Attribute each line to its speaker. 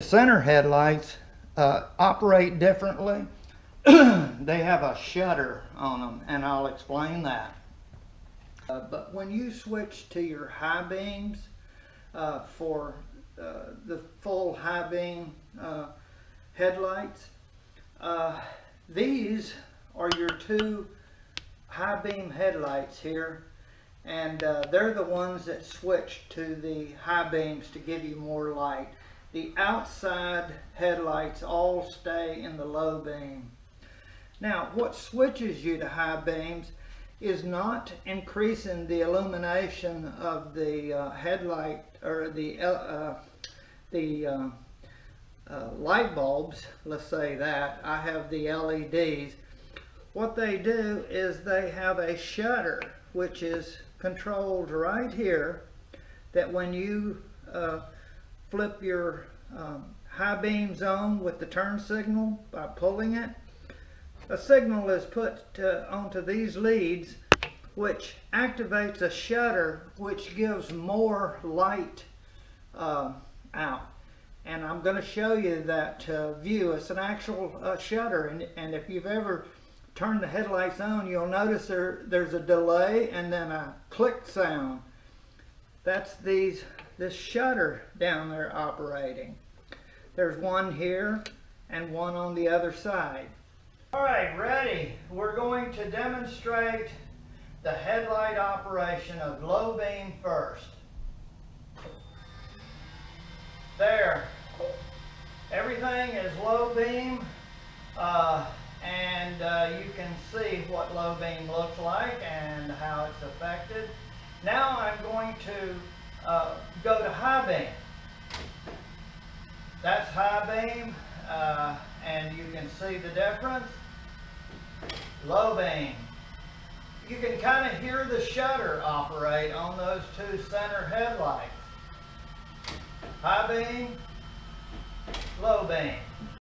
Speaker 1: Center headlights uh, operate differently. they have a shutter on them, and I'll explain that. Uh, but when you switch to your high beams uh, for uh, the full high beam uh, headlights, uh, these are your two high beam headlights here and they're the ones that switch to the high beams to give you more light. The outside headlights all stay in the low beam. Now what switches you to high beams is not increasing the illumination of the uh, headlight or the uh, the uh, uh, light bulbs, let's say that. I have the LEDs. What they do is they have a shutter which is controlled right here that when you uh, flip your um, high beams on with the turn signal by pulling it, a signal is put uh, onto these leads which activates a shutter which gives more light uh, out. And I'm going to show you that uh, view. It's an actual uh, shutter and, and if you've ever turned the headlights on, you'll notice there, there's a delay and then a click sound. That's these this shutter down there operating. There's one here and one on the other side. All right, ready. We're going to demonstrate the headlight operation of low beam first. There. Everything is low beam. Uh, and uh, you can see what low beam looks like and how it's affected. Now I'm going to uh, go to high beam. That's high beam uh, and you can see the difference. Low beam. You can kind of hear the shutter operate on those two center headlights. High beam, low beam.